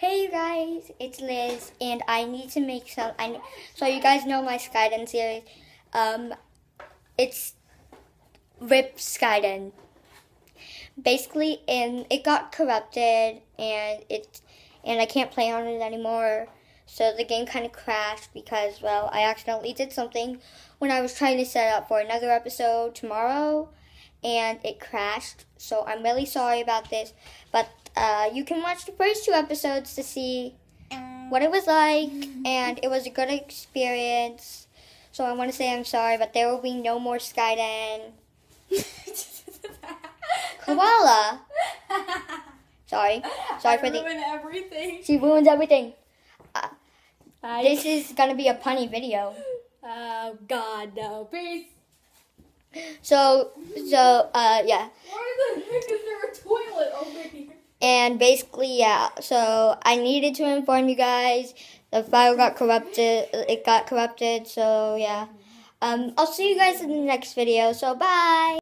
Hey you guys, it's Liz, and I need to make some. I so you guys know my Skyden series. Um, it's Rip Skyden. Basically, and it got corrupted, and it and I can't play on it anymore. So the game kind of crashed because well, I accidentally did something when I was trying to set up for another episode tomorrow, and it crashed. So I'm really sorry about this, but uh, you can watch the first two episodes to see what it was like, and it was a good experience. So I want to say I'm sorry, but there will be no more Skyden. Koala. Sorry, sorry I for the. everything. She ruins everything. Uh, I, this is gonna be a punny video. oh God, no! Peace. So, so uh, yeah, Why the heck is there a toilet over here? and basically, yeah. So I needed to inform you guys. The file got corrupted. It got corrupted. So yeah. Um, I'll see you guys in the next video. So bye.